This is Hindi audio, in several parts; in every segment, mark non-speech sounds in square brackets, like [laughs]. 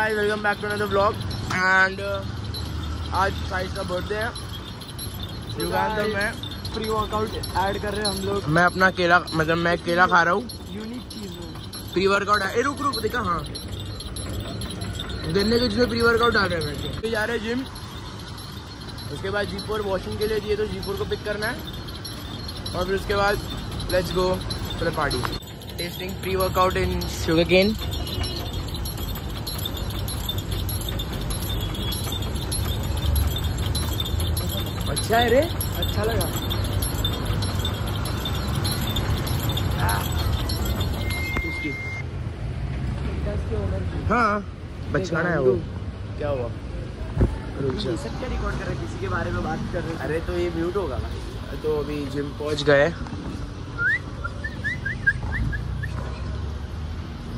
Guys welcome back to another vlog and आज साइज़ का बर्थडे है। युगांत और मैं प्री वर्कआउट ऐड कर रहे हैं हम लोग। मैं अपना केला मतलब मैं केला खा रहा हूँ। यूनिक चीज़ है। प्री वर्कआउट है ए, रुक रुक देखा हाँ। दिन के जिसमें प्री वर्कआउट आ रहे हैं फिर जा रहे हैं जिम उसके बाद जी फोर वॉशिंग के लिए दिए तो जी फोर को पिक करना है। और फिर उसके बाद let's go for the party tasting pre workout in sugar cane अच्छा है रे? अच्छा लगा। हाँ बचकाना है वो। क्या हुआ। क्या रिकॉर्ड कर रहे किसी के बारे में बात कर रहे अरे तो ये म्यूट होगा तो अभी जिम पहुँच गए।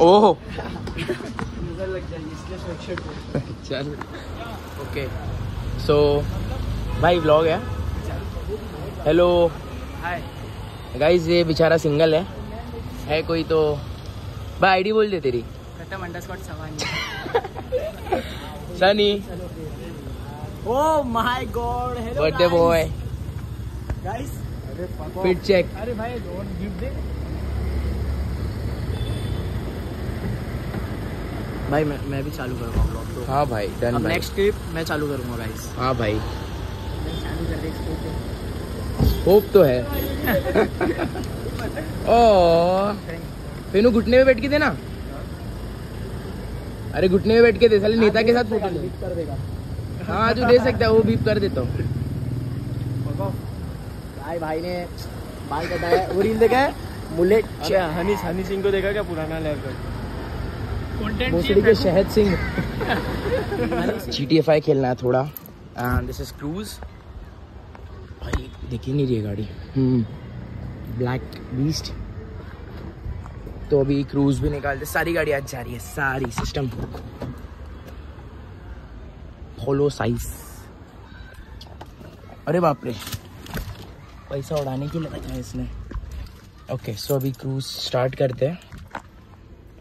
ओह! [laughs] नज़र लग जाएगी इसलिए स्वेटशर्ट चल। ओके सो भाई व्लॉग है। हेलो हाय गाइस ये बेचारा सिंगल है। है कोई तो। भाई आईडी बोल दे तेरी। खत्म underscore Savani. Sunny. Oh my god hello birthday boy guys अरे फिट चेक अरे भाई डोंट गिव दे। भाई मैं मैं भी चालू करूँगा व्लॉग तो। हाँ भाई डन अब नेक्स्ट ट्रिप मैं चालू करूँगा गाइस हाँ भाई। होप तो है. [laughs] ओ फिर घुटने में बैठ के देना अरे घुटने में बैठ के दे साले नेता के साथ फ़ोटो ले. हाँ तू दे सकता है वो बीप कर देता हूँ. भाई भाई ने बाल कटाया. वो रील देखा है? मुलेट अच्छा हनी हनी सिंह को देखा क्या पुराना लेवल भोसड़ी के शहद Singh. G T F I खेलना है थोड़ा. एंड दिस इज़ क्रूज भाई दिख ही नहीं रही है गाड़ी। ब्लैक बीस्ट तो अभी क्रूज भी निकालते सारी गाड़ी आज जा रही है सारी सिस्टम फॉलो साइज़ अरे बाप रे। पैसा उड़ाने के लिए रखा है इसने। ओके सो अभी क्रूज स्टार्ट करते हैं।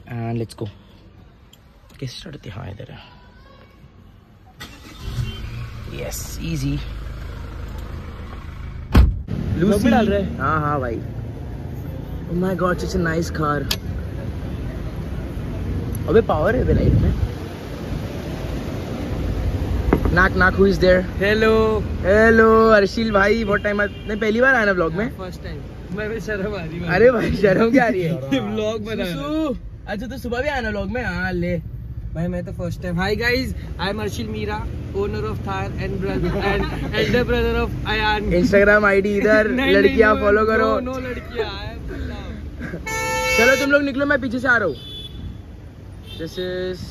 एंड लेट्स गो कैसे हाँ? इधर यस इजी भी डाल रहे हैं? हाँ हाँ भाई। God, such a nice car. अबे पावर है में नाक नाक who is there hello hello Arshil भाई बहुत टाइम बाद नहीं पहली बार आया ना ब्लॉग में? फ़र्स्ट टाइम मैं भी शर्म आ रही है। अरे भाई शर्म क्या आ रही है? व्लॉग बना अच्छा तो सुबह भी आया ना ब्लॉग में? हाँ ले। भाई मैं तो first time hi guys I am Arshil Meera owner of Thar and brother and elder brother of Ayan Instagram ID इधर [laughs] लड़कियाँ फॉलो करो. नो लड़कियाँ चलो तुम लोग निकलो मैं पीछे से आ रहा हूँ. This is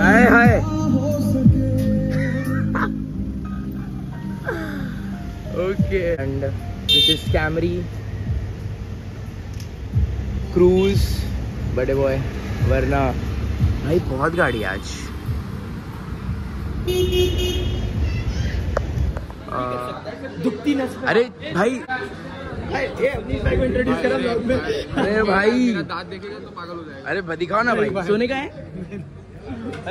hi hi. Okay and this is Camry cruise बड़े बॉय वरना। भाई बहुत गाड़ी आज। आ, दुखती नस अरे भाई। इंट्रोड्यूस करा ब्लॉग में। अरे भाई। देखेगा तो पागल हो जाएगा। अरे दिखाओ ना भाई। सोने का है?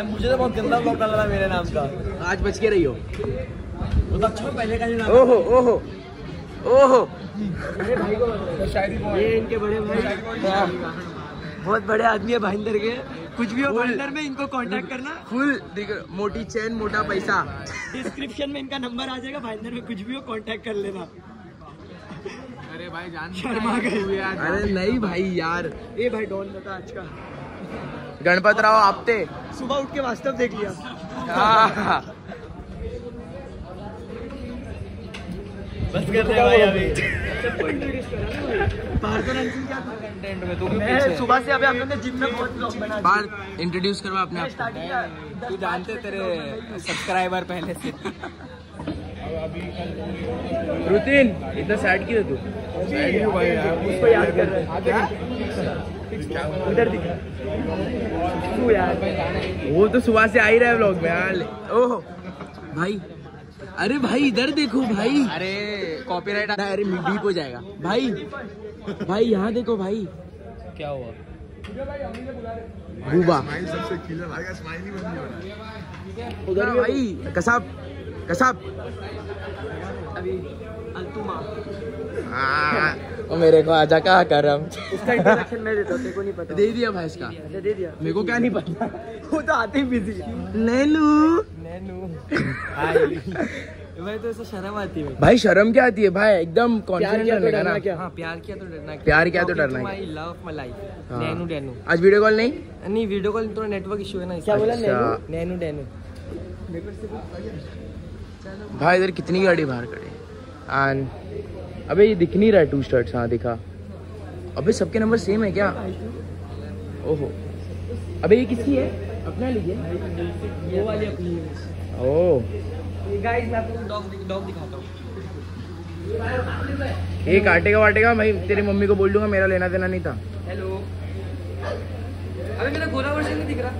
मुझे तो बहुत गंदा ब्लॉग डाला था मेरे नाम का। आज बच के रही हो। तो अच्छा पहले का ही नाम। ओहो ओहो। ओहो। ये इनके बड़े भाई। बहुत बड़े आदमी है भाईंदर के। कुछ भी हो भाईंदर में इनको कांटेक्ट करना। फुल दिख मोटी चैन मोटा पैसा। डिस्क्रिप्शन में इनका नंबर आ जाएगा भाईंदर में कुछ भी हो कांटेक्ट कर लेना। अरे भाई जान शर्मा गए अरे नहीं भाई यार। ये भाई डॉन बता आज का। गणपत राव आपते। सुबह उठ के वास्तव देख लिया। बस कर रहे भाई अभी। इंट्रोड्यूस तू सुबह से अभी लोग जिम में बहुत बार करवा अपने आप तू जानते तेरे सब्सक्राइबर पहले से। रुतिन इतना सैड क्यों है तू। उसको याद कर रहे हैं। उधर दिख। तू यार। वो तो सुबह से आ ही रहा है व्लॉग में हाँ ले- भाई अरे भाई इधर देखो भाई। अरे कॉपीराइट राइट अरे बीप हो जाएगा। भाई भाई यहाँ देखो भाई। क्या हुआ? बूबा। ही हो उधर भाई कसाब कसाब। अभी हाँ, मेरे को आजा का करम इसका इंट्रोडक्शन मैं देता तेरे को नहीं पता। दे दिया भाई इसका। अच्छा दे दिया। मेरे को क्या नहीं पता? वो तो आते ही बिज़ी नैनू। नैनू। भाई [laughs] तो ऐसा शर्म आती है। भाई शर्म क्या आती है? भाई एकदम कॉन्फिडेंट रहने का ना? हाँ प्यार किया तो डरना क्या? प्यार किया तो डरना माई लव माई लाइफ हाँ। नैनू डैनू। आज वीडियो कॉल नहीं? नहीं वीडियो कॉल थोड़ा नेटवर्क इशू है ना क्या बोला, नैनू नैनू डैनू। भाई इधर कितनी गाड़ी बाहर खड़ी एंड अबे ये दिख नहीं रहा है टू स्टार्ट हाँ दिखा। अबे सबके नंबर सेम है क्या? ओहो। अबे ये किसकी है? अपना लीजिए। वो वाली अपनी है। ओह। गाइस मैं आपको डॉग डॉग दिखाता हूँ। ये काटेगा वाटेगा भाई तेरी मम्मी को बोल दूँगा मेरा लेना देना नहीं था। हेलो अबे मेरा गोरा वर्जन नहीं दिख रहा।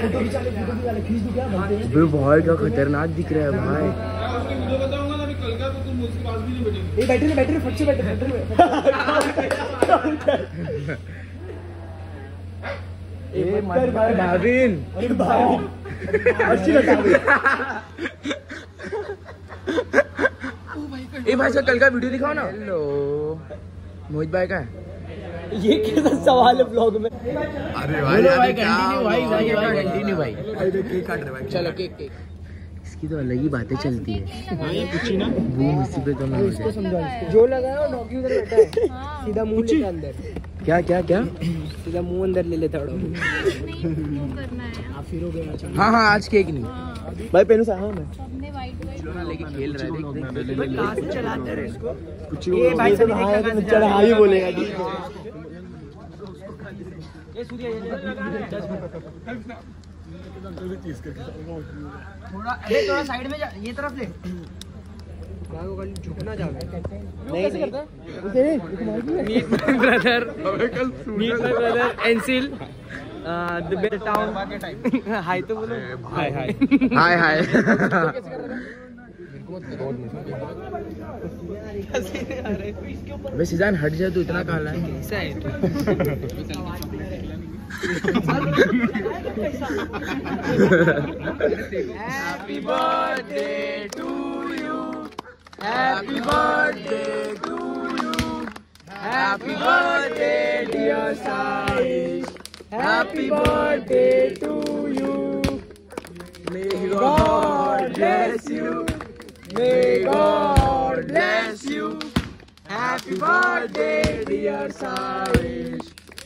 फ़ोटो खिंचा ले फ़ोटो खिंचा ले खींच दूँ क्या भाई क्या खतरनाक दिख रहा है भाई। ये बैटरी में बैटरी फट से बैटरी में ए मत भाई भाविन अरे भाई अच्छी लगा ए भाई सर कल का वीडियो दिखाओ ना। हेलो। मोहित भाई का है। ये कैसा सवाल है ब्लॉग में? अरे भाई कंटिन्यू भाई भाई भाई? कंटिन्यू भाई भाई। देख केक काट रहे भाई चलो केक केक। इसकी तो अलग ही बातें चलती है। वो उसी पे तो ना हो जाए जो लगा है डॉगी उधर बैठा है। सीधा मुँह लेता अंदर। क्या क्या क्या? सीधा मुँह अंदर ले लेता थोड़ा नहीं करना है। फिर हो गया हाँ हाँ आज केक नहीं। हाँ। भाई पहनू सा हाँ। मैं सबने वाइट वाइट ना लेके खेल रहा है। देख देख देख कहाँ से चलाते हैं इसको कुछ ये भाई से हाँ तो चढ़ा हाँ ही बोलेगा। थोड़ा अरे थोड़ा साइड में जा ये तरफ़ ले झुकना जावे नहीं। कैसे करता meet my brother meet my brother Ansil town hi तो बोलो। हाय हाय हाय हाय अबे सीजान हट जाए तू इतना काला है। कैसा है। Happy birthday to you. Happy birthday to you. Happy birthday, dear Sai. Happy birthday to you. May God bless you. May God bless you. Happy birthday, dear Sai.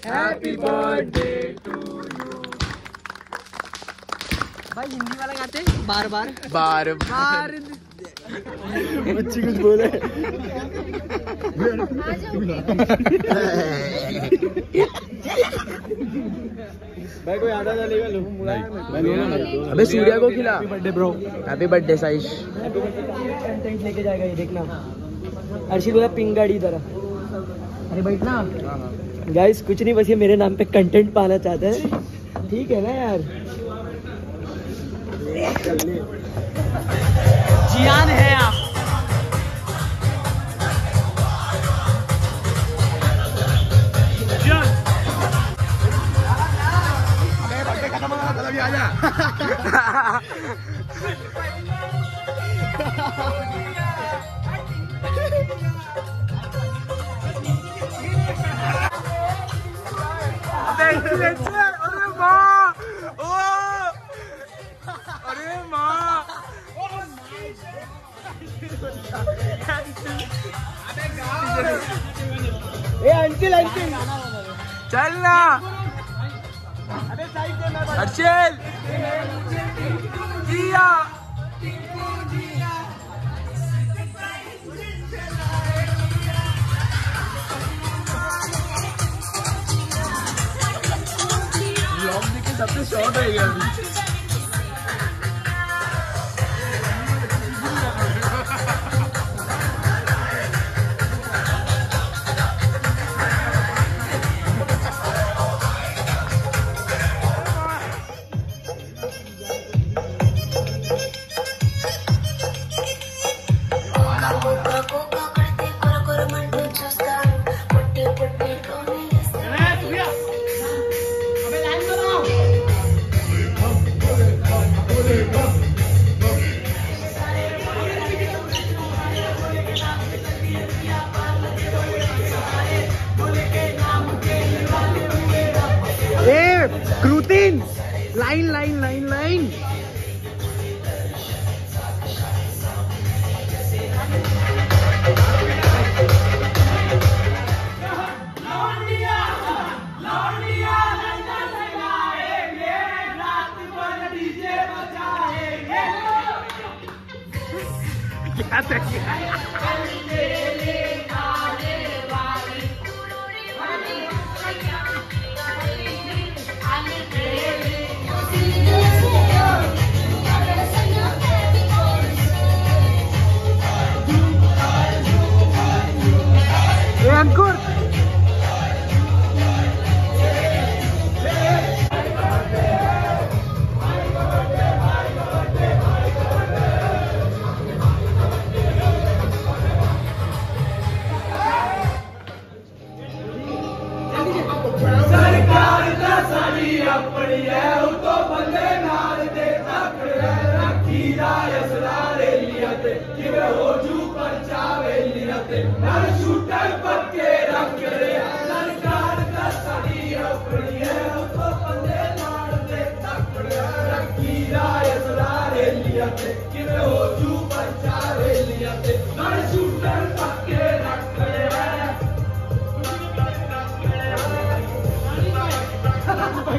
Happy birthday to you. भाई हिंदी वाला गाते बार बार। बार बार। बच्ची कुछ बोले। भाई कोई आधा डालेगा लो। अबे सूर्या को खिला। Birthday bro happy birthday Saish. Content लेके जाएगा ये देखना। अर्शिल बोला पिंक गाड़ी इधर आ। अरे बैठना गाइस कुछ नहीं बस ये मेरे नाम पे कंटेंट पाना चाहते हैं। ठीक है ना यार? जियान है आप। अभी [laughs] अरे माँ। ओ। अरे माँ। ए अंकिल अंकिल। चल ना। हर्षल जिया ब्लॉग देख के सबसे शॉर्ट हो गया अभी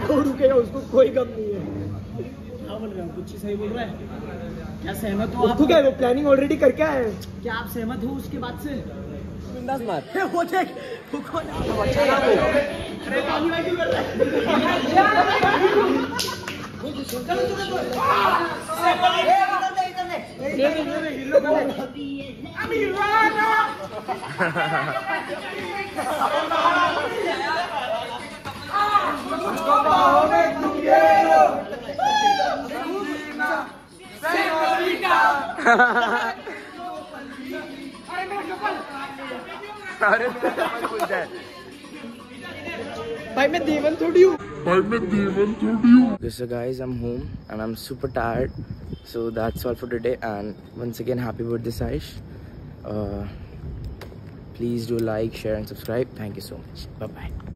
को उसको कोई गम नहीं है। क्या बोल रहे हो? कुछ सही बोल रहा है? क्या सहमत हो आप? क्या प्लानिंग ऑलरेडी करके आए क्या आप सहमत हो उसके बाद से? बिंदास मार [laughs] वो देख वो कौन है? अरे कुछ है? [laughs] भाई मैं देवन थोड़ी हूँ। So guys, I'm home and I'm super tired. So that's all for today. And once again, happy birthday, Saish. Uh, please do like, share, and subscribe. Thank you so much. Bye bye.